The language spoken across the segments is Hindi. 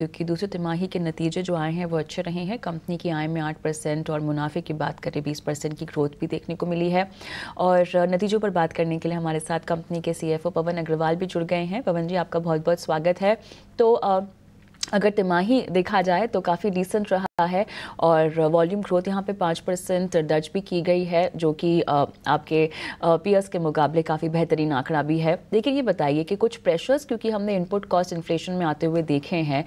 क्योंकि दूसरे तिमाही के नतीजे जो आए हैं, वो अच्छे रहे हैं। कंपनी की आय में आठ परसेंट और मुनाफे की बात करें, बीस परसेंट की ग्रोथ भी देखने को मिली है। और नतीजों पर बात करने के लिए हमारे साथ कंपनी के सीएफओ पवन अग्रवाल भी जुड़ गए हैं। पवन जी, आपका बहुत बहुत स्वागत है। तो अगर तिमाही देखा जाए तो काफ़ी डिसेंट रहा है और वॉल्यूम ग्रोथ यहाँ पे पाँच परसेंट दर्ज भी की गई है, जो कि आपके पीएस के मुकाबले काफ़ी बेहतरीन आंकड़ा भी है। लेकिन ये बताइए कि कुछ प्रेशर्स क्योंकि हमने इनपुट कॉस्ट इन्फ्लेशन में आते हुए देखे हैं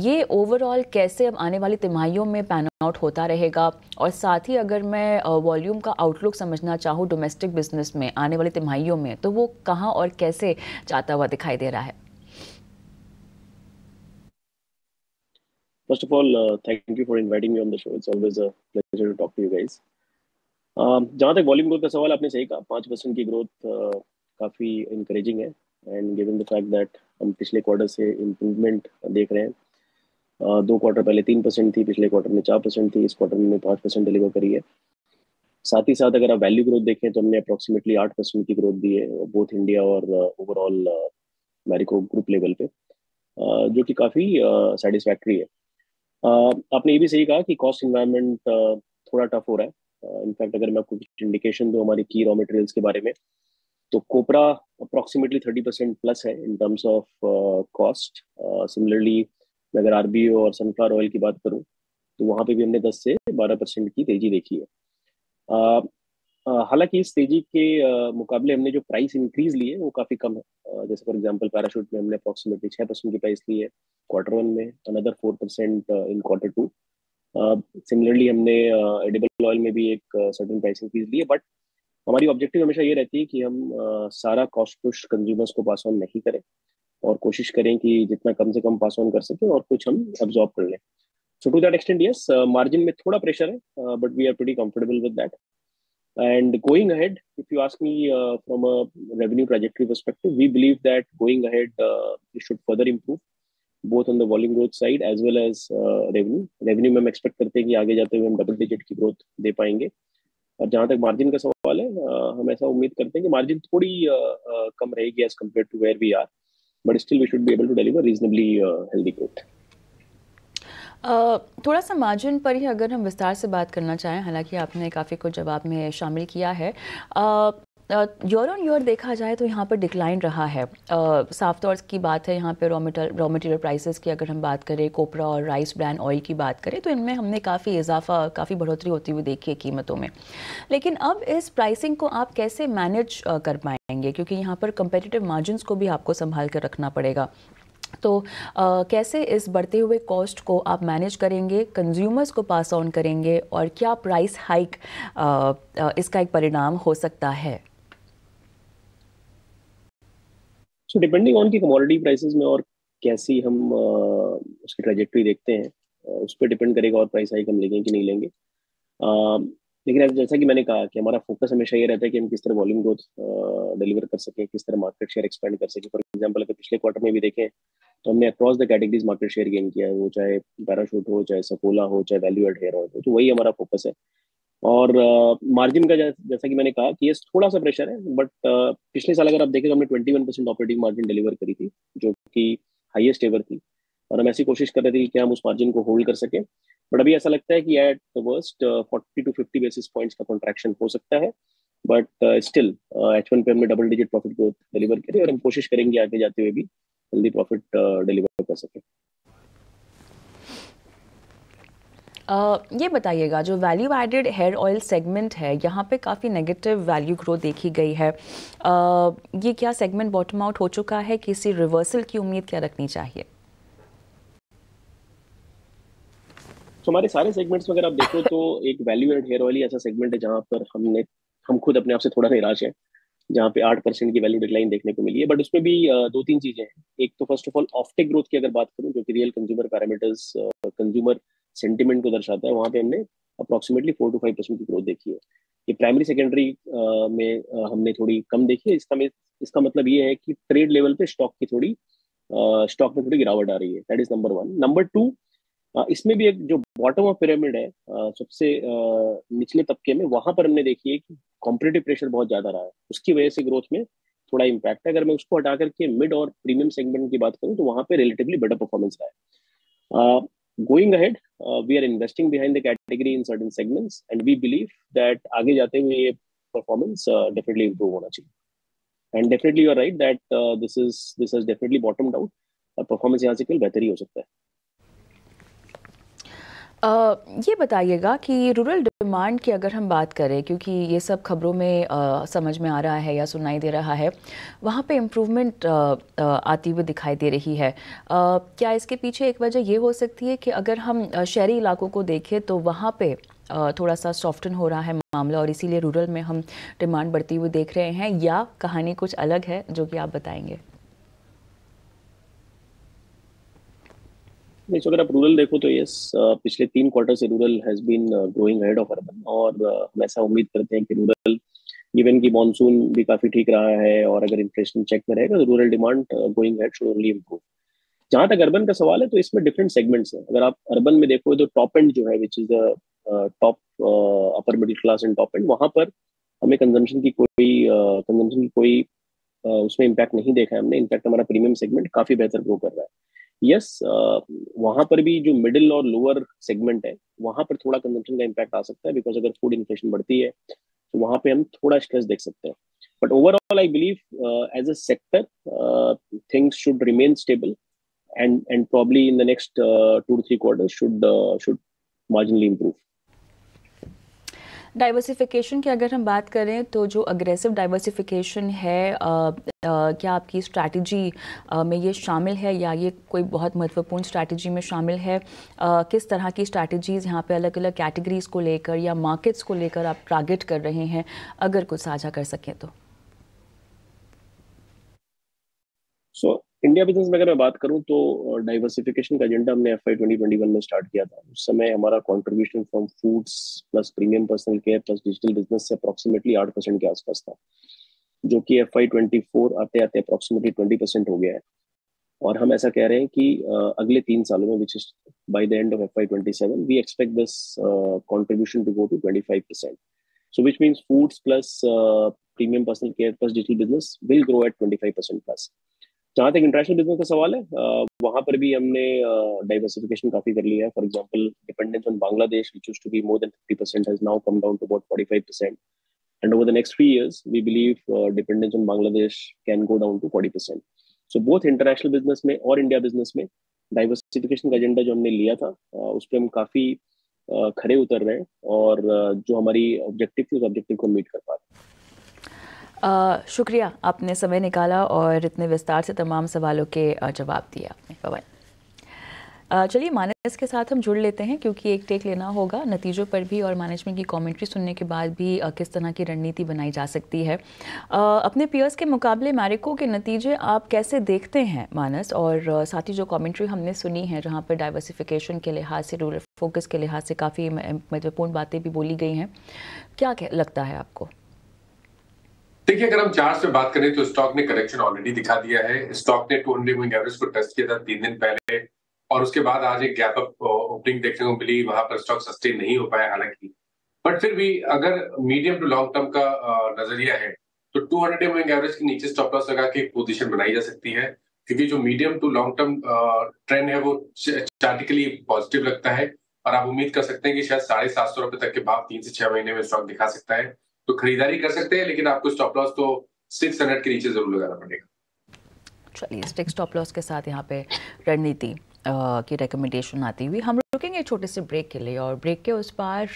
ये ओवरऑल कैसे अब आने वाली तिमाहियों में पैन आउट होता रहेगा? और साथ ही अगर मैं वॉल्यूम का आउटलुक समझना चाहूँ डोमेस्टिक बिज़नेस में, आने वाली तिमाहियों में तो वो कहाँ और कैसे जाता हुआ दिखाई दे रहा है? First of all, uh, thank you for inviting me on the show. It's always a pleasure to talk to you guys. Uh, जहाँ तक वॉल्यूम ग्रोथ का सवाल आपने सही कहा पाँच परसेंट की ग्रोथ काफ़ी इंकरेजिंग है and given the fact that हम पिछले क्वार्टर से इम्प्रूवमेंट देख रहे हैं uh, दो क्वार्टर पहले तीन परसेंट थी पिछले क्वार्टर में चार परसेंट थी इस क्वार्टर में पाँच परसेंट डिलीवर करी है साथ ही साथ अगर आप वैल्यू ग्रोथ देखें तो हमने अप्रोक्सीमेटली आठ परसेंट की ग्रोथ दी है बोथ इंडिया और ओवरऑल मैरिको ग्रुप लेवल पे uh, जो कि काफ़ी सेटिस्फैक्ट्री uh, है आपने ये भी सही कहा कि कॉस्ट इन्वायरमेंट थोड़ा टफ हो रहा है। इनफैक्ट अगर मैं आपको कुछ इंडिकेशन दूँ हमारी की रॉ मटेरियल्स के बारे में तो copra approximately thirty percent plus है in terms of cost similarly अगर आरबीओ और सनफ्लावर ऑयल की बात करूँ तो वहाँ पे भी हमने 10 से 12 परसेंट की तेज़ी देखी है। हालाँकि इस तेज़ी के मुकाबले हमने जो प्राइस इंक्रीज ली है, वो काफ़ी कम है। जैसे फॉर एग्जांपल पैराशूट में हमने अप्रोक्सीमेटली छह परसेंट की प्राइस ली है। क्वार्टर वन में another four percent in quarter two similarly हमने एडिबल ऑयल में भी एक सर्टन प्राइस इंक्रीज ली है बट हमारी ऑब्जेक्टिव हमेशा ये रहती है कि हम uh, सारा कॉस्ट पुश कंज्यूमर्स को पास ऑन नहीं करें और कोशिश करें कि जितना कम से कम पास ऑन कर सकें और कुछ हम एब्जॉर्ब कर लें। So to that extent yes margin में थोड़ा प्रेशर है but we are pretty comfortable with that And going ahead, if you ask me uh, from a revenue trajectory perspective, we believe that going ahead, uh, improve. Both on the volume growth side as well as uh, revenue. Revenue में हम expect करते हैं कि आगे जाते हुए हम double digit की growth दे पाएँगे। और जहाँ तक मार्जिन का सवाल है हम ऐसा उम्मीद करते हैं कि मार्जिन थोड़ी कम रहेगी as compared to where we are but still we should be able to deliver reasonably healthy growth थोड़ा सा मार्जिन पर ही अगर हम विस्तार से बात करना चाहें हालाँकि आपने काफ़ी कुछ जवाब में शामिल किया है। यूर ऑन यूर देखा जाए तो यहाँ पर डिक्लाइन रहा है। साफ़ तौर की बात है यहाँ पे raw material raw material prices की अगर हम बात करें कोपरा और राइस ब्रांड ऑयल की बात करें तो इनमें हमने काफ़ी इजाफा काफ़ी बढ़ोतरी होती हुई देखी है कीमतों में। लेकिन अब इस प्राइसिंग को आप कैसे मैनेज कर पाएँगे? क्योंकि यहाँ पर कंपेटिटिव मार्जिन को भी आपको संभाल कर रखना पड़ेगा। तो आ, कैसे इस बढ़ते हुए कॉस्ट को आप मैनेज करेंगे कंज्यूमर्स को पास ऑन करेंगे और क्या प्राइस हाइक इसका एक परिणाम हो सकता है? सो डिपेंडिंग ऑन की कमोडिटी प्राइसेस में और कैसी हम उसकी ट्रेजेक्ट्री देखते हैं उस पर डिपेंड करेगा और प्राइस हाइक हम लेंगे कि नहीं लेंगे। लेकिन जैसा कि मैंने कहा कि हमारा फोकस हमेशा ये रहता है कि हम किस तरह वॉल्यूम ग्रोथ डिलीवर कर सकें, किस तरह मार्केट शेयर एक्सपेंड कर सकें। फॉर एग्जांपल अगर पिछले क्वार्टर में भी देखें तो हमने across the categories market share gain किया है। वो चाहे पैराशूट हो, चाहे सफोला हो, चाहे वैल्यू एड हेयर हो तो वही हमारा फोकस है। और मार्जिन uh, का जैसा कि मैंने कहा कि ये थोड़ा सा प्रेशर है बट uh, पिछले साल अगर आप देखें तो हमने twenty one percent operating margin deliver करी थी जो कि हाइएस्ट एवर थी। और हम ऐसी कोशिश कर रहे थे कि हम उस मार्जिन को होल्ड कर सकें। बट अभी ऐसा लगता है कि at the worst forty two fifty basis points का कॉन्ट्रैक्शन हो सकता है। बट स्टिल एच वन पे हमने double digit profit growth deliver करी और हम कोशिश करेंगे आगे जाते हुए भी जल्दी प्रॉफिट डिलीवर कर सके Uh, ये बताइएगा, जो value added hair oil segment है, यहाँ पे काफ़ी नेगेटिव वैल्यू ग्रोथ देखी गई है। ये क्या सेगमेंट बॉटम आउट हो चुका है? किसी रिवर्सल की उम्मीद क्या रखनी चाहिए? तो हमारे सारे सेगमेंट्स में अगर आप देखो तो एक वैल्यू एड हेयर ऑयल ऐसा सेगमेंट है, जहाँ पर हमने, हम खुद अपने आप से थोड़ा निराश है, जहाँ पे आठ परसेंट की वैल्यू डिक्लाइन देखने को मिली है। बट उसमें भी दो तीन चीज़ें हैं। एक तो first of all offtake growth की अगर बात करूँ, जो कि real consumer parameters consumer sentiment को दर्शाता है, वहाँ पे हमने approximately four to five percent की ग्रोथ देखी है। ये प्राइमरी सेकेंडरी में हमने थोड़ी कम देखी है। इसका में, इसका मतलब ये है कि ट्रेड लेवल पे स्टॉक की थोड़ी स्टॉक में थोड़ी गिरावट आ रही है। That is number one number two इसमें भी एक जो बॉटम ऑफ़ पिरामिड है सबसे निचले तबके में, वहाँ पर हमने देखी है कि कॉम्पिटेटिव प्रेशर बहुत ज़्यादा रहा है। उसकी वजह से ग्रोथ में थोड़ा इम्पैक्ट है। अगर मैं उसको हटा करके मिड और प्रीमियम सेगमेंट की बात करूँ तो वहाँ पे रिलेटिवली बेटर परफॉर्मेंस रहा है। Going ahead we are investing behind the category in certain segments and we believe that आगे जाते हुए ये परफॉर्मेंस डेफिनेटली इंप्रूव होना चाहिए. And definitely you are right that this is this definitely definitely bottom down performance यहाँ से कल बेहतर ही हो सकता है। ये बताइएगा कि रूरल डिमांड की अगर हम बात करें क्योंकि ये सब खबरों में आ, समझ में आ रहा है या सुनाई दे रहा है वहाँ पे इम्प्रूवमेंट आती हुई दिखाई दे रही है। आ, क्या इसके पीछे एक वजह ये हो सकती है कि अगर हम शहरी इलाकों को देखें तो वहाँ पे थोड़ा सा सॉफ्टन हो रहा है मामला और इसीलिए रूरल में हम डिमांड बढ़ती हुई देख रहे हैं या कहानी कुछ अलग है जो कि आप बताएँगे? नहीं अगर आप रूरल देखो तो यस पिछले तीन क्वार्टर से rural has been growing ahead of urban और हम ऐसा उम्मीद करते हैं कि रूरल इवन की मानसून भी काफ़ी ठीक रहा है और अगर इन्फ्लेशन चेक में रहेगा तो rural demand going ahead should only improve जहाँ तक अर्बन का सवाल है तो इसमें डिफरेंट सेगमेंट्स हैं। अगर आप अर्बन में देखो तो टॉप एंड जो है which is the top upper middle class and top end वहाँ पर हमें कंजम्पशन की कोई कंजम्पशन uh, की कोई uh, उसमें इम्पैक्ट नहीं देखा है हमने। इनफैक्ट हमारा प्रीमियम सेगमेंट काफ़ी बेहतर ग्रो कर रहा है। यस वहाँ पर भी जो मिडिल और लोअर सेगमेंट है वहाँ पर थोड़ा कंजम्पशन का इम्पैक्ट आ सकता है बिकॉज़ अगर फ़ूड इन्फ्लेशन बढ़ती है तो वहाँ पे हम थोड़ा स्ट्रेस देख सकते हैं। But overall I believe as a sector things should remain stable and and probably in the next two three to should should uh, marginally improve. Diversification की अगर हम बात करें तो जो अग्रेसिव डाइवर्सिफिकेशन है आ, आ, क्या आपकी स्ट्रैटेजी में ये शामिल है या ये कोई बहुत महत्वपूर्ण स्ट्रैटेजी में शामिल है? आ, किस तरह की स्ट्रैटेजीज़ यहाँ पे अलग अलग कैटेगरीज़ को लेकर या मार्केट्स को लेकर आप टारगेट कर रहे हैं? अगर कुछ साझा कर सकें तो। सो so, इंडिया बिज़नेस में अगर मैं बात करूँ तो डाइवर्सिफिकेशन का एजेंडा हमने एफ़ आई में स्टार्ट किया था। उस समय हमारा contribution from foods plus premium personal care plus digital business से अप्रोक्सीमेटली आठ परसेंट के आसपास था जो कि एफ़ आई आते आते अप्रोक्सीमेटली ट्वेंटी परसेंट हो गया है। और हम ऐसा कह रहे हैं कि अगले तीन सालों में which is by the end of F Y twenty seven we expect this contribution to go to twenty five percent so which means foods plus uh, premium personal care plus digital business will grow at 25% plus. जहाँ तक इंटरनेशनल बिज़नेस का सवाल है वहाँ पर भी हमने डाइवर्सिफिकेशन काफ़ी कर लिया है। For example dependence on Bangladesh which used to be more than 50% has now come down to about 45% and over the next three years we believe uh, dependence on bangladesh can go down to 40% so both international business में और इंडिया बिज़नेस में डाइवर्सिफिकेशन का एजेंडा जो हमने लिया था उस पर हम काफ़ी खड़े उतर रहे हैं और जो हमारी ऑब्जेक्टिव थी उस ऑब्जेक्टिव को मीट कर पा रहे हैं। शुक्रिया, आपने समय निकाला और इतने विस्तार से तमाम सवालों के जवाब दिए आपने। पवन चलिए मानस के साथ हम जुड़ लेते हैं क्योंकि एक टेक लेना होगा। नतीजों पर भी और मैनेजमेंट की कमेंट्री सुनने के बाद भी किस तरह की रणनीति बनाई जा सकती है। अपने पियर्स के मुकाबले मैरिको के नतीजे आप कैसे देखते हैं मानस और साथ ही जो कमेंट्री हमने सुनी है, जहाँ पर डाइवर्सिफिकेशन के लिहाज से रूरल फोकस के लिहाज से काफ़ी महत्वपूर्ण बातें भी बोली गई हैं, क्या लगता है आपको? देखिए, अगर हम चार्ट पे बात करें तो स्टॉक ने करेक्शन ऑलरेडी दिखा दिया है। स्टॉक ने टू हंड्रेड मूविंग एवरेज को टेस्ट किया था तीन दिन पहले और उसके बाद आज एक गैप अप ओपनिंग देखने को मिली। वहाँ पर स्टॉक सस्टेन नहीं हो पाया हालाँकि। बट फिर भी अगर मीडियम टू लॉन्ग टर्म का नज़रिया है तो टू हंड्रेड मूविंग एवरेज के नीचे स्टॉप लॉस लगा के एक पोजिशन बनाई जा सकती है। क्योंकि जो medium to long term trend है वो चार्टिकली पॉजिटिव लगता है। और आप उम्मीद कर सकते हैं कि शायद साढ़े सात सौ रुपए तक के बाद तीन से छह महीने में स्टॉक दिखा सकता है। तो खरीदारी कर सकते हैं, लेकिन आपको स्टॉप लॉस तो सिक्स हंड्रेड के नीचे ज़रूर लगाना पड़ेगा। चलिए स्टिक स्टॉप लॉस के साथ यहाँ पे रणनीति की रिकमेंडेशन आती हुई। हम रुकेंगे छोटे से ब्रेक के लिए और ब्रेक के उस पार